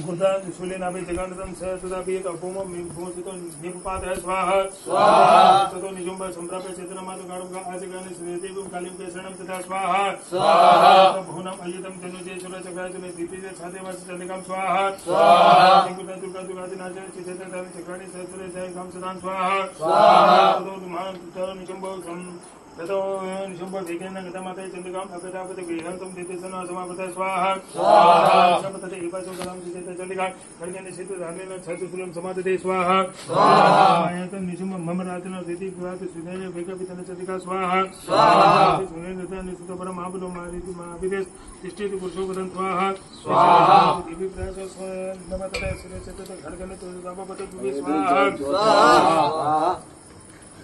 गुरुदा सुलेना भी जगन्दन से तथा भी एक अपोम में बहुत तो निपात है। स्वाहा। स्वाहा। ततो का आज गाने गाढुं आजगाने कालिम के केशरणं तथा स्वाहा। स्वाहा। भूनं अयितं तनुजे छाते वास छादेवासि काम स्वाहा। स्वाहा। त्रिकुटा दुर्गा दुर्गादिनाशय चितेतदानि चक्राणि सहस्रे जयं काम सदान स्वाहा। स्वाहा। तो धुमानं ततो निजुम्ब सम ततो निशंभो भेकेन गतमाते चंद्रकाम अपेतापते गृहंतम देते सन समापते स्वाहा। स्वाहा। समतते एवासो कलम चिते खड्गेन सित धानेन समादते स्वाहा। स्वाहा। आयतन निशंभ मम रातन देति विवाद सुनेन भेकपितन चंद्रिका स्वाहा। स्वाहा। सुनेन गतन निसुत महाबलो मारिति महाविदेश तिष्ठेति पुरुषो स्वाहा। स्वाहा। दिव्य प्रयास नमतते सुरे खड्गेन तो स्वाहा। स्वाहा।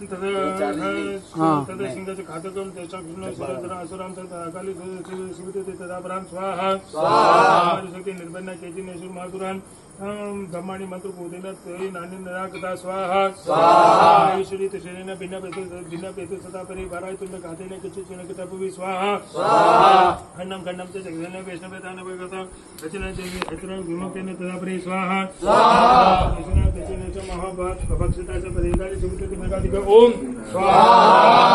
तद सिंहाचं खातकं त्याच्या भिन्न सुरधर असुराम तद अकाली शिवते तदापराम स्वाहा स्वाहा शक्ती निर्बंध केजी नेशूर मातुरान ब्रह्माणी मंत्र बोधेन ते नानी निराकता स्वाहा स्वाहा ईश्वरी तुषेन भिन्न पेतु भिन्न पेतु सदा परि भाराय तुंड खातेने किचु चिन कितापुवी स्वाहा स्वाहा खंडम खंडम च जगदने वैष्णवे तान वगत रचना देवी हत्र विमुक्तेन तदा परि स्वाहा स्वाहा कृष्ण महाभारत भक्षिताच्या पदेगारी सुमित मेघाधिक ओम। स्वाहा।